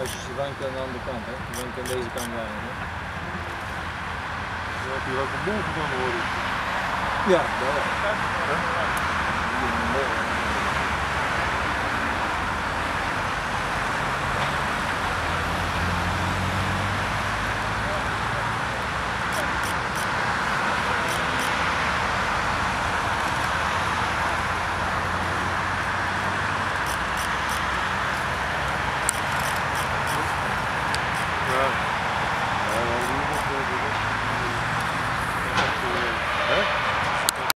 als je wankt aan de andere kant, hè. Je wankt aan deze kant daar. hè. Dan heb je ook een boel van worden. Ja, dat wel.